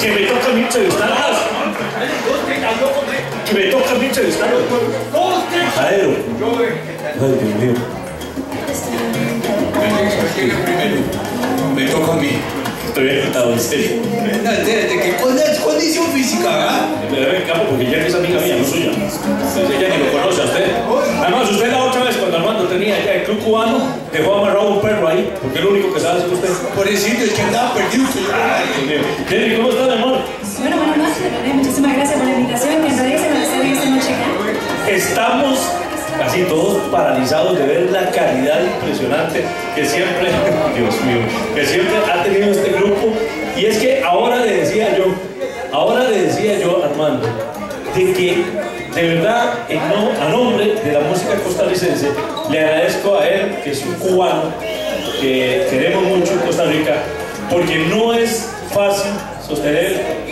Que me toca a mí entrevistarlas. Que me toca a mí entrevistarlas. Jaero. Ay, Dios mío. Me toca a mí. Estoy excitado, en serio. No, espérate, ¿qué condi- condición física? Me debe el campo porque Jerry es amiga mía, no suya. Ella ni lo conoce a usted. Además, usted la otra vez cuando Armando tenía ya el club cubano, dejó amarrado un perro ahí, porque es lo único que sabe hacer usted. Pobrecito, es que andaba perdido. Jerry, ¿cómo estás, mi amor? Bueno, buenas noches, René. Muchísimas gracias por la invitación. Que en realidad se bien esta noche acá. Estamos casi todos paralizados de ver la calidad impresionante que siempre, Dios mío, que siempre ha tenido este grupo. Y es que ahora le decía yo, ahora le decía yo a Armando, de que de verdad, en no- a nombre de la música costarricense, le agradezco a él, que es un cubano, que queremos mucho en Costa Rica, porque no es fácil sostener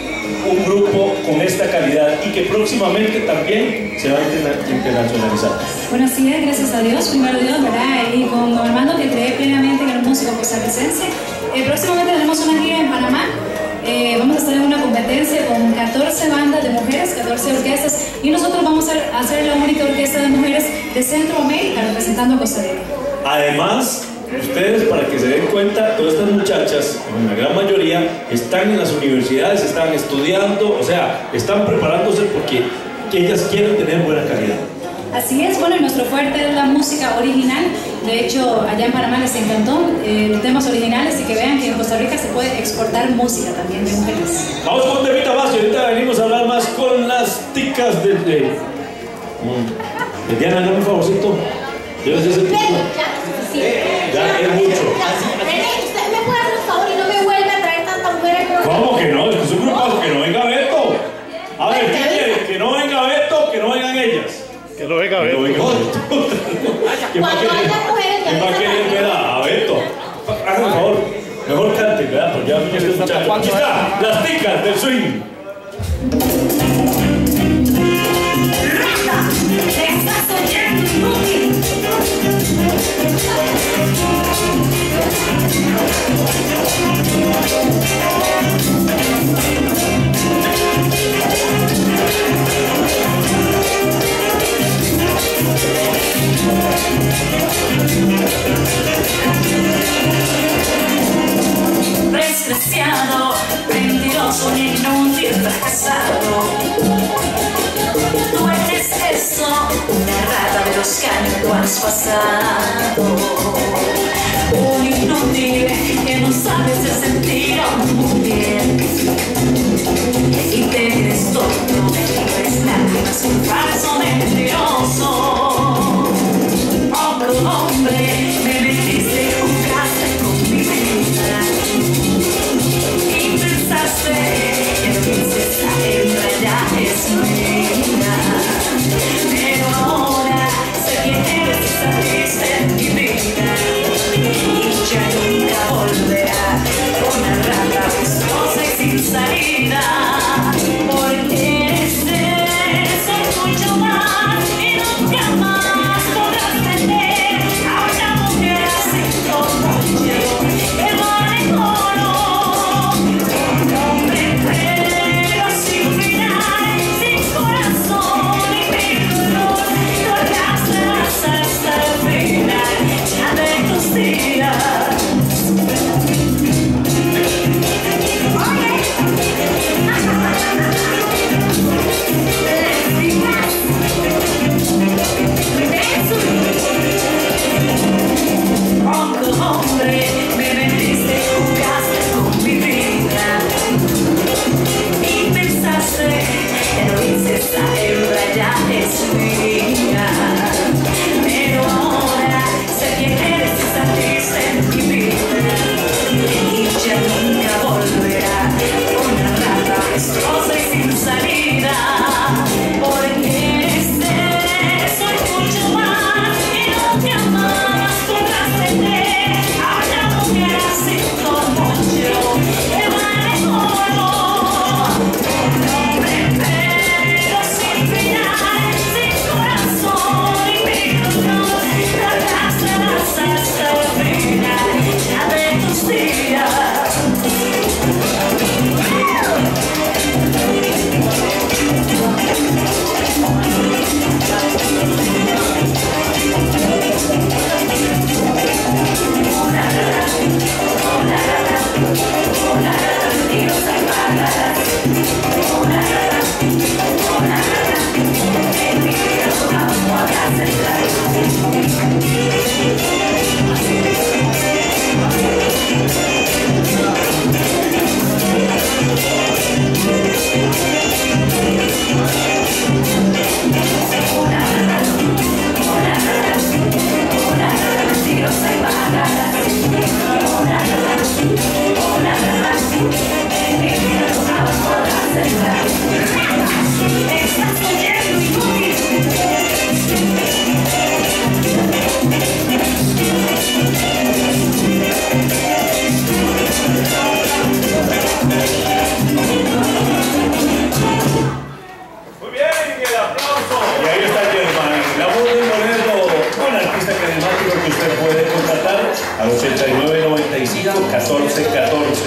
un grupo con esta calidad y que próximamente también se va a interna- internacionalizar. Bueno, así es, gracias a Dios, primero Dios, ¿verdad? Y con don Armando, que cree plenamente en el músico costarricense. Eh, próximamente tenemos una gira en Panamá. Eh, vamos a estar en una competencia con 14 bandas 14 orquestas, y nosotros vamos a hacer la única orquesta de mujeres de Centroamérica representando a Costa Rica. Además, ustedes para que se den cuenta, todas estas muchachas, en la gran mayoría, están en las universidades, están estudiando, o sea, están preparándose porque ellas quieren tener buena calidad. Así es, bueno, y nuestro fuerte es la música original. De hecho, allá en Panamá les encantó eh, temas originales y que vean que en Costa Rica se puede exportar música también de mujeres. Vamos de... de... Mm. Diana, un favorcito. Debes ese tipo. Ya es mucho. René, usted me puede hacer un favor y no me vuelve a traer tantas mujeres como... ¿Cómo que no? Es un grupazo, que no venga Beto. A ver, ¿qué quiere? Que no venga Beto, que no vengan ellas. Que no venga Beto. ¿Quién va a Cuando haya mujeres que quién va a querer ver a a Beto? Háganme un favor. Mejor cante, ¿verdad? Porque ya me este. Aquí está, las ticas del swing. Despreciado, mentiroso, un inútil, fracasado. Tú eres eso, una rata de los has pasado. Un inútil que no sabes de sentir muy bien. Y te eres tonto, eres que un falso mentiroso. Hombre, hombre, vida. to me. Al 8995 1414.